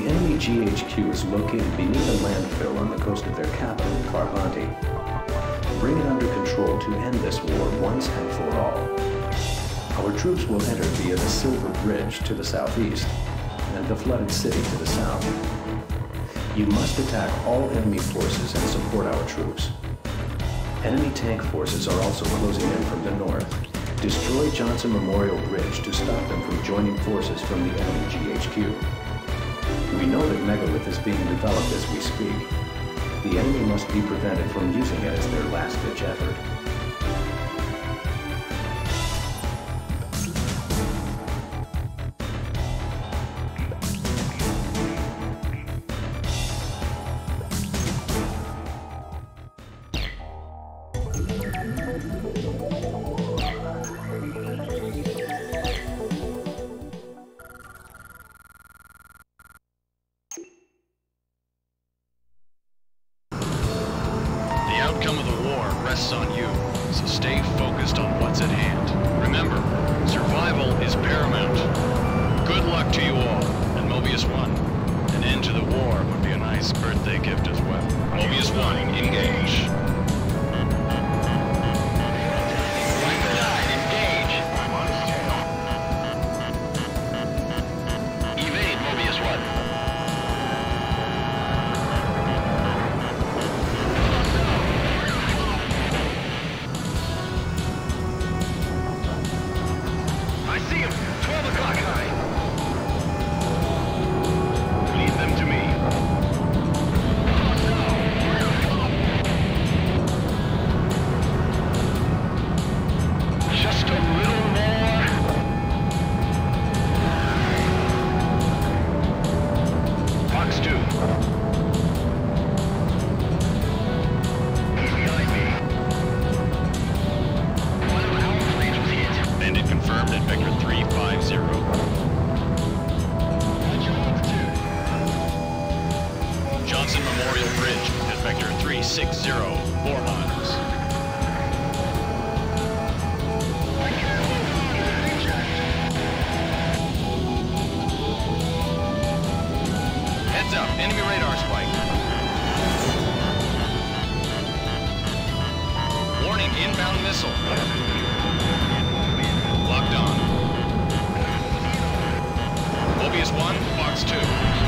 The enemy GHQ is located beneath a landfill on the coast of their capital, Farbanti. Bring it under control to end this war once and for all. Our troops will enter via the Silver Bridge to the southeast and the flooded city to the south. You must attack all enemy forces and support our troops. Enemy tank forces are also closing in from the north. Destroy Johnson Memorial Bridge to stop them from joining forces from the enemy GHQ. We know that Megalith is being developed as we speak. The enemy must be prevented from using it as their last-ditch effort. 60, miles. Heads up, enemy radar spike. Warning, inbound missile. Locked on. Mobius 1, Fox 2.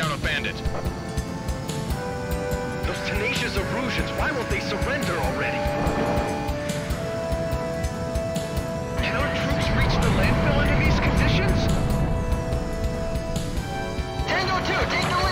down a bandit. Those tenacious Erusians, why won't they surrender already? Can our troops reach the landfill under these conditions? Tango 2, take the lead!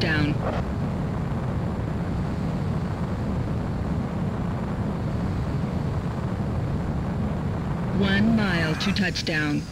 down. One mile to touchdown.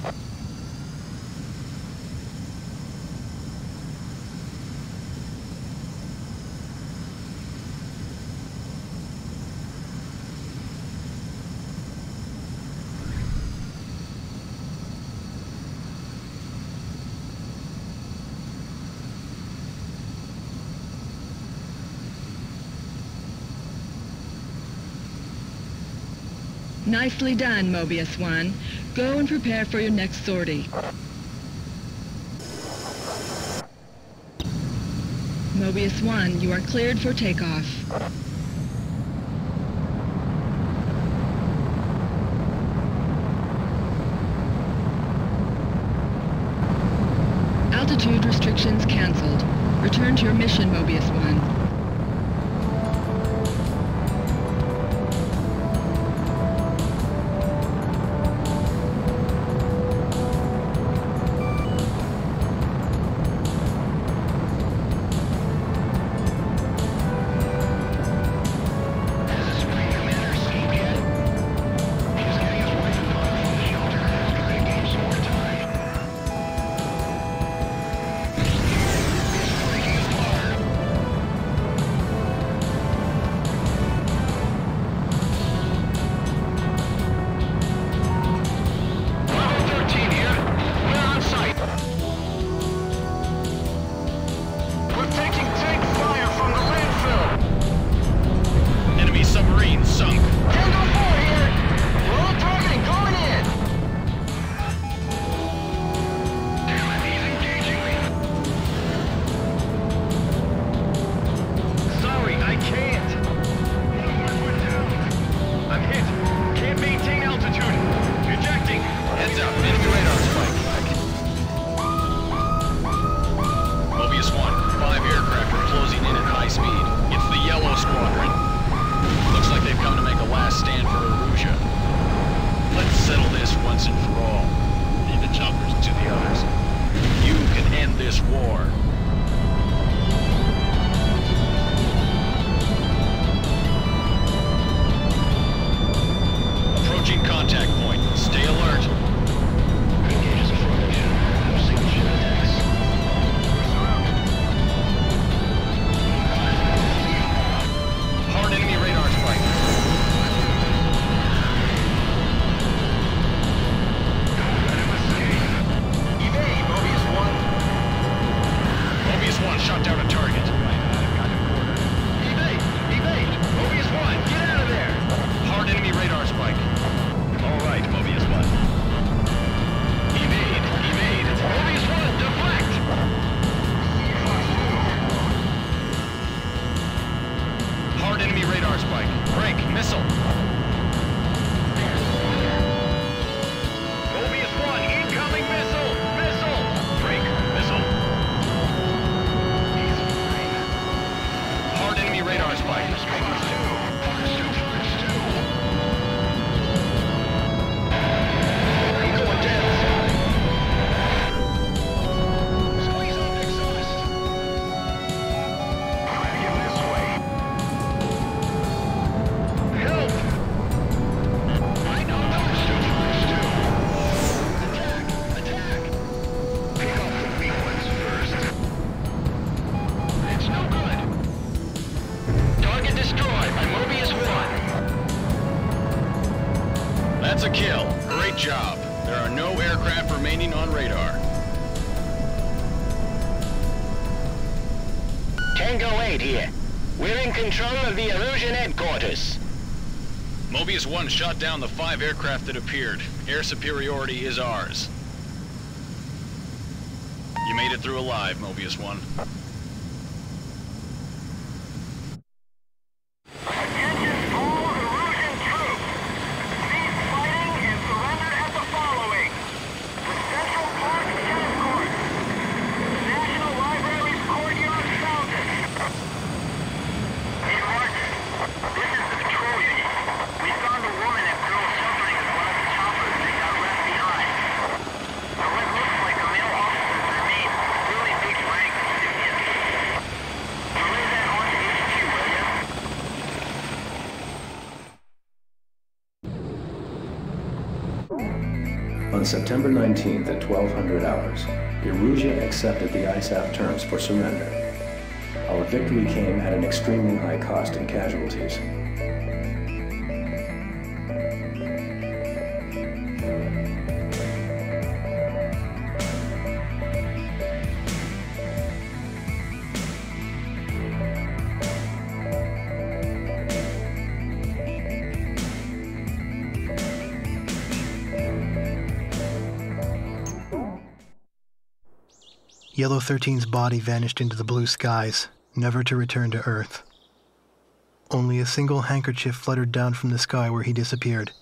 Nicely done, Mobius One. Go and prepare for your next sortie. Mobius One, you are cleared for takeoff. Altitude restrictions cancelled. Return to your mission, Mobius One. war. here. We're in control of the Erusian headquarters. Mobius-1 shot down the five aircraft that appeared. Air superiority is ours. You made it through alive, Mobius-1. September 19th at 1200 hours, Erusea accepted the ISAF terms for surrender. Our victory came at an extremely high cost in casualties. Yellow 13's body vanished into the blue skies, never to return to Earth. Only a single handkerchief fluttered down from the sky where he disappeared.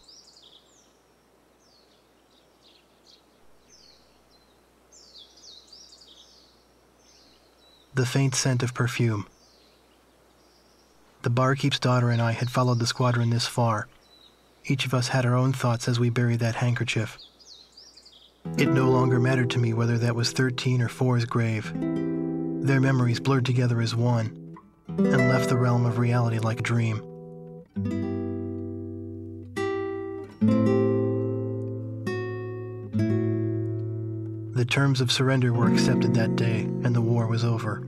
The faint scent of perfume. The barkeep's daughter and I had followed the squadron this far. Each of us had our own thoughts as we buried that handkerchief. It no longer mattered to me whether that was 13 or 4's grave. Their memories blurred together as one and left the realm of reality like a dream. The terms of surrender were accepted that day, and the war was over.